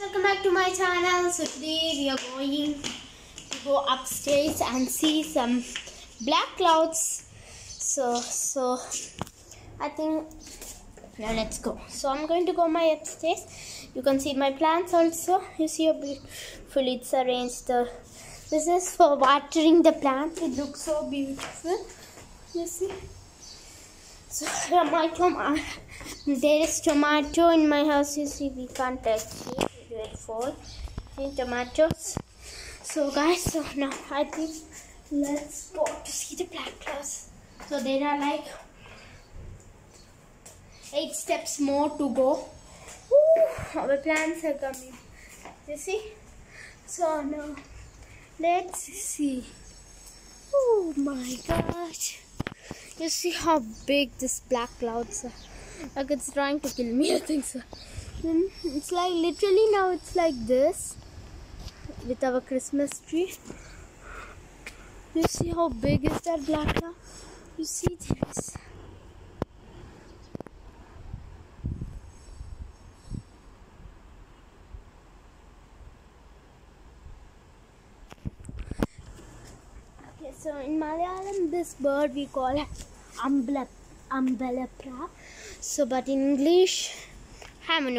Welcome back to my channel. So today we are going to go upstairs and see some black clouds. So so I think now let's go. So I'm going to go my upstairs. You can see my plants also. You see how beautiful it's arranged. This is for watering the plants. It looks so beautiful. You see. So tomato, there is tomato in my house. You see, we can't touch it. It fall. See tomatoes. So guys, so now I think let's go to see the black clouds. So there are like eight steps more to go. Woo, our plants are coming. You see? So now let's see. Oh my gosh. You see how big this black clouds are. Like it's trying to kill me, I think so. Then It's like literally now it's like this with our Christmas tree. You see how big is that black cloud? You see this? Okay, so in Malayalam, this bird we call umbella So, but in English, no